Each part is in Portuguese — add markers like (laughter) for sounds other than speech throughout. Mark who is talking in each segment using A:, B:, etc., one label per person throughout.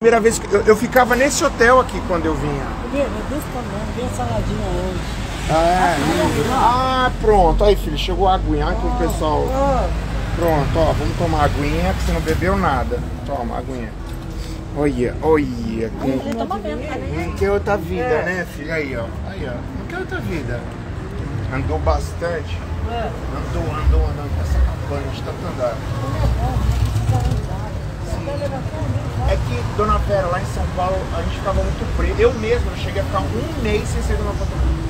A: Primeira vez que eu, eu ficava nesse hotel aqui quando eu vinha.
B: Viu? Desse tamanho, vem a saladinha hoje.
A: Ah, é? Ah, pronto. Aí, filho, chegou a aguinha. Olha que o pessoal. Pronto, ó, vamos tomar aguinha, que você não bebeu nada. Toma, aguinha. Olha, olha. Com...
C: Mesmo, tá nem
A: Não quer outra vida, né, filho? Aí, ó. Aí, ó. Não quer outra vida. Andou bastante. Andou, andou, andou com essa cabana de tanto andar. É que, dona Vera, lá em São Paulo, a gente ficava muito preso. Eu mesmo, eu cheguei a ficar um mês sem sair do meu apartamento.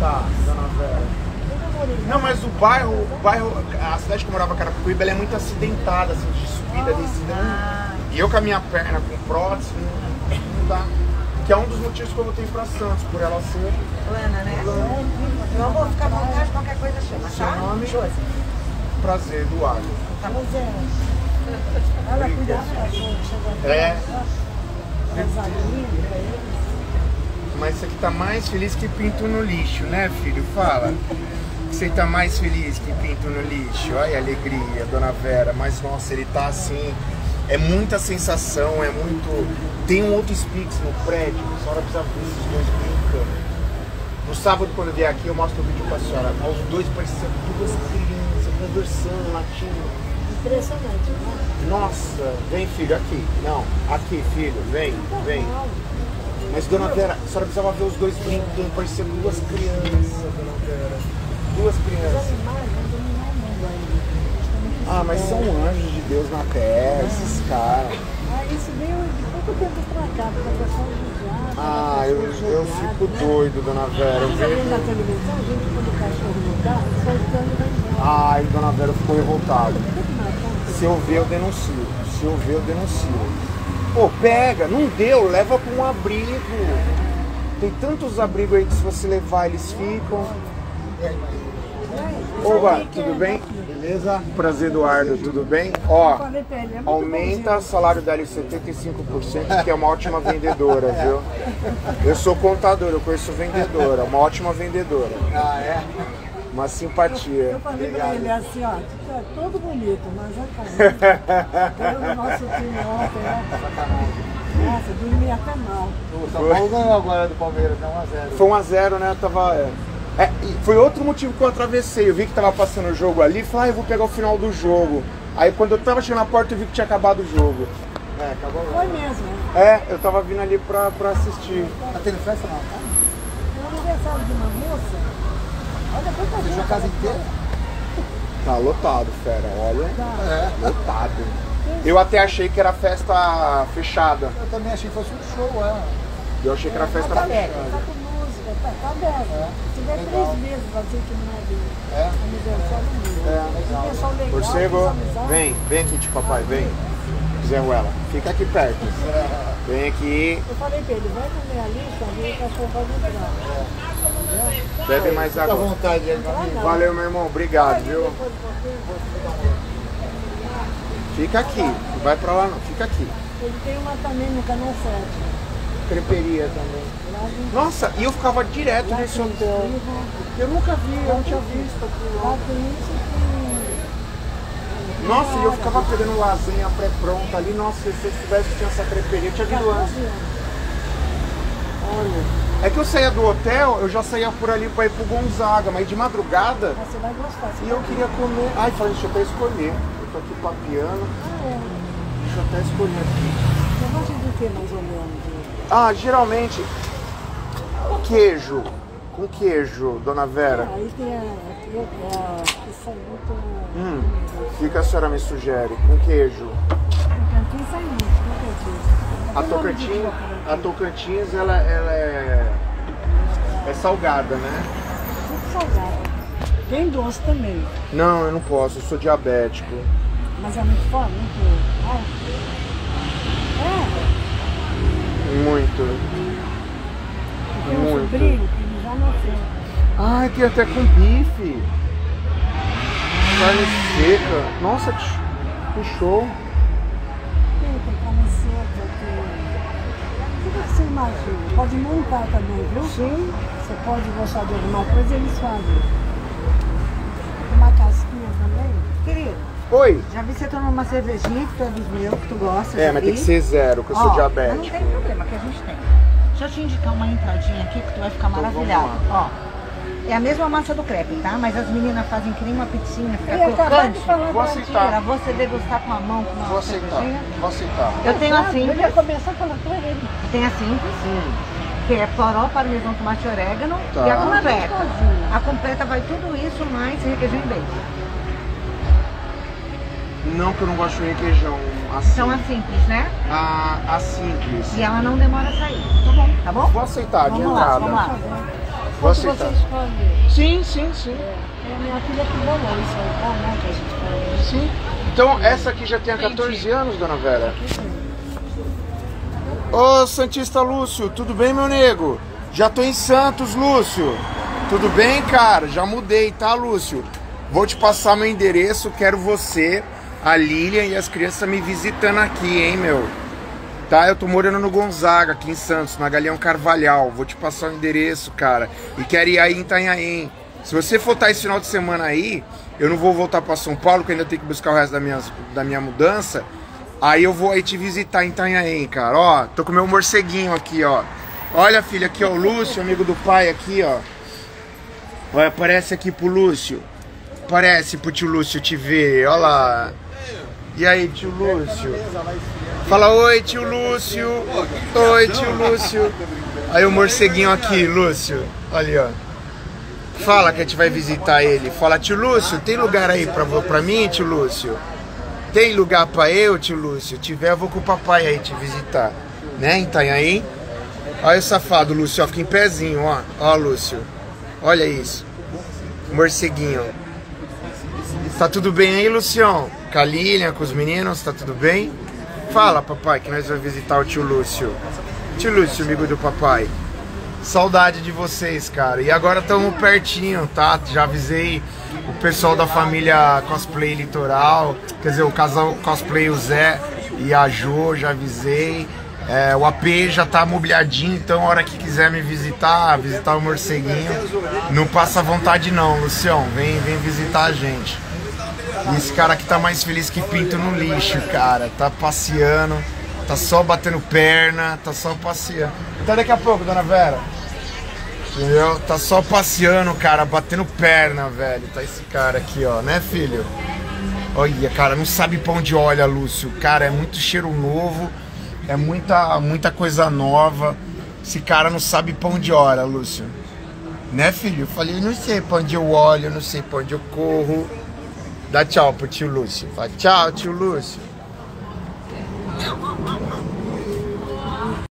A: Tá, dona Vera. Não, mas o bairro, o bairro, a cidade que eu morava, Carapicuíba, ela é muito acidentada, assim, de subida, descida. não- E eu com a minha perna com prótese, não, não dá. Que é um dos motivos que eu voltei pra Santos, por ela ser
C: plana, né? Meu amor, fica à vontade, qualquer coisa chama,
A: Seu
C: tá?
A: nome?
C: Josi.
A: prazer do Alho.
B: Mas Olha, cuidado com a gente. chega
A: É, mas você que tá mais feliz que pinto no lixo, né, filho? Fala. Você tá mais feliz que pinto no lixo. Olha a alegria, dona Vera. Mas nossa, ele tá assim. É muita sensação, é muito. Tem um outro Spix no prédio. A senhora precisa ver esses dois brincando. No sábado, quando eu vier aqui, eu mostro o vídeo pra senhora. Os dois parecendo duas crianças conversando, latindo.
B: Impressionante, né?
A: Nossa, vem filho, aqui. Não, aqui, filho, vem, vem. Mas dona Vera, a senhora precisava ver os dois brincando, parecendo duas crianças, dona Vera. Duas crianças.
B: muito
A: Ah, mas são anjos de Deus na terra, esses caras.
B: Ah, isso veio de pouco tempo pra cá, porque a pessoa judiada.
A: Ah, eu, eu fico doido, dona Vera. Eu
B: vê na
A: vejo.
B: televisão, gente quando o cachorro não dá, soltando e vai embora.
A: Ai, dona Vera ficou revoltado. Se eu ver, eu denuncio. Se eu ver, eu denuncio. Pô, pega, não deu, leva pra um abrigo. Tem tantos abrigos aí que se você levar, eles ficam. Oba, tudo bem? Beleza? Prazer, Eduardo, tudo bem? Ó, aumenta o salário dela em 75%, que é uma ótima vendedora, viu? Eu sou contador, eu conheço vendedora, uma ótima vendedora. Ah, é? Uma simpatia.
B: Eu falei pra ele assim, ó, tu é todo bonito, mas é (laughs) caramba. Pelo nosso time ontem, né? Nossa, dormi até mal.
D: O São Paulo ganhou agora do Palmeiras, né? 1x0.
A: Foi 1x0, né? Eu tava. É, É, foi outro motivo que eu atravessei. Eu vi que tava passando o jogo ali, falei, ah, eu vou pegar o final do jogo. Aí quando eu tava chegando na porta, eu vi que tinha acabado o jogo.
D: É, acabou
B: Foi mesmo.
A: É, eu tava vindo ali pra, pra assistir.
D: Tá tendo festa não?
B: No aniversário de uma moça, olha quanta
D: Fechou a casa inteira?
A: Tá lotado, fera, olha.
D: É.
A: Lotado. Eu até achei que era festa fechada.
D: Eu também achei que fosse um show, é.
A: Eu achei que era festa
B: Tá aberto,
A: fechada.
B: tá com música, tá, tá aberto. Se tiver três meses assim que não é de
D: É.
B: aniversário mesmo.
A: É,
B: legal. pessoal legal,
A: Morcego, vem, vem aqui, tio papai, vem. Zé Ruela, fica aqui perto. Vem aqui,
B: Eu falei pra ele, vai comer ali, ali o cachorro vai entrar.
A: bebe mais
D: Fica à
A: água.
D: vontade aí.
A: Valeu, meu irmão, obrigado, viu? Fica aqui, não vai pra lá não, fica aqui.
B: ele tem uma também no canal 7.
A: Creperia também. Nossa, e eu ficava direto nesse hotel. Eu nunca vi, eu não tinha visto aqui.
B: Lá tem isso que.
A: Nossa, e eu ficava pegando lasanha pré-pronta ali. Nossa, se eu soubesse que tinha essa creperia, eu tinha vindo antes. Olha. É que eu saía do hotel, eu já saía por ali pra ir pro Gonzaga, mas de madrugada.
B: Mas Você vai gostar. você
A: E eu queria comer. Ai, falei, deixa eu até escolher. Eu tô aqui papiando.
B: Ah, é.
A: Deixa eu até escolher aqui.
B: Você gosta de que mais ou menos?
A: Ah, geralmente. Queijo. Com queijo, dona Vera.
B: Ah, Aí tem a. É a. Sai muito.
A: Hum. O que a senhora me sugere? Com queijo.
B: Muito, qualquer dia.
A: A Tocantins, a Tocantins ela, ela é, é salgada, né?
B: Muito salgado. Tem doce também.
A: Não, eu não posso, eu sou diabético.
B: Mas é muito forte, muito. Ah, é,
A: Muito. Muito.
B: sobrinho
A: Ai, tem até com bife. Carne seca. Nossa, que show.
B: Carne seca. Tudo que você imagina. Pode montar também, viu?
A: Sim.
B: Você pode gostar de alguma coisa, eles fazem. Uma casquinha também. Querido,
A: Oi.
C: Já vi você tomar uma cervejinha que tu é dos meus, que tu gosta.
A: É, mas
C: vi.
A: tem que ser zero, que eu sou
C: Ó, Não
A: diabético.
C: tem problema, que a gente tem. Deixa eu te indicar uma entradinha aqui que tu vai ficar
A: Então,
C: maravilhado. Ó, é a mesma massa do crepe, tá? Mas as meninas fazem que nem uma pizzinha, fica
B: Eu de
C: crocante.
B: falar
A: Vou aceitar.
C: Pra você degustar com a mão, com uma
A: Vou aceitar. Vou aceitar.
C: Eu tenho a
B: Eu começar pela tua rede.
C: tem a simples, que é poró, parmesão, tomate e orégano.
A: Tá.
C: E a completa. A completa vai tudo isso, mais requeijão e bacon.
A: Não que eu não gosto de requeijão. Assim.
C: São as simples, né?
A: A, a simples.
C: E ela não demora a sair. Tá bom? Tá bom?
A: Vou aceitar de
C: Vamos lá,
A: entrada.
C: vamos lá.
A: Vou aceitar. Sim, sim, sim.
B: É a minha filha que bolou isso aí, tá? Né? Que a gente.
A: Sim. Então essa aqui já tem há 14 anos, dona Vera. Ô Santista Lúcio, tudo bem, meu nego? Já tô em Santos, Lúcio. Tudo bem, cara? Já mudei, tá, Lúcio? Vou te passar meu endereço, quero você, a Lilian e as crianças me visitando aqui, hein, meu? Tá, eu tô morando no Gonzaga, aqui em Santos, na Galeão Carvalhal. Vou te passar o endereço, cara. E quero ir aí em Itanhaém. Se você for estar esse final de semana aí, eu não vou voltar pra São Paulo, que ainda tenho que buscar o resto da minha, da minha mudança. Aí eu vou aí te visitar em Itanhaém, cara. Ó, tô com meu morceguinho aqui, ó. Olha, filha, aqui, ó, o Lúcio, amigo do pai aqui, ó. Olha, aparece aqui pro Lúcio. Aparece pro tio Lúcio te ver, olha lá. E aí, tio Lúcio? Fala oi, tio Lúcio. Oi, tio Lúcio. Aí o morceguinho aqui, Lúcio. Ali, ó. Fala que a gente vai visitar ele. Fala, tio Lúcio, tem lugar aí pra, pra mim, tio Lúcio? Tem lugar pra eu, tio Lúcio? Tiver, eu vou com o papai aí te visitar. Né, em Itanhaém? Olha o safado, Lúcio, ó, fica em pezinho, ó. Ó, Lúcio. Olha isso. Morceguinho. Tá tudo bem aí, Lucião? Com a Lilian, com os meninos, tá tudo bem? Fala, papai, que nós vamos visitar o tio Lúcio. Tio Lúcio, amigo do papai. Saudade de vocês, cara. E agora estamos pertinho, tá? Já avisei o pessoal da família Cosplay Litoral, quer dizer, o casal Cosplay o Zé e a Jo, já avisei. É, o AP já tá mobiliadinho, então a hora que quiser me visitar, visitar o morceguinho, não passa vontade não, Lucião. Vem, vem visitar a gente. E esse cara aqui tá mais feliz que pinto no lixo, cara. Tá passeando, tá só batendo perna, tá só passeando. Até daqui a pouco, dona Vera. Entendeu? Tá só passeando, cara, batendo perna, velho. Tá esse cara aqui, ó, né, filho? Olha, cara, não sabe pra onde olha, Lúcio. Cara, é muito cheiro novo, é muita, muita coisa nova. Esse cara não sabe pra onde olha, Lúcio. Né, filho? Eu falei, não sei pra onde eu olho, não sei pra onde eu corro. Dá tchau pro tio Lúcio. Fala tchau, tio Lúcio.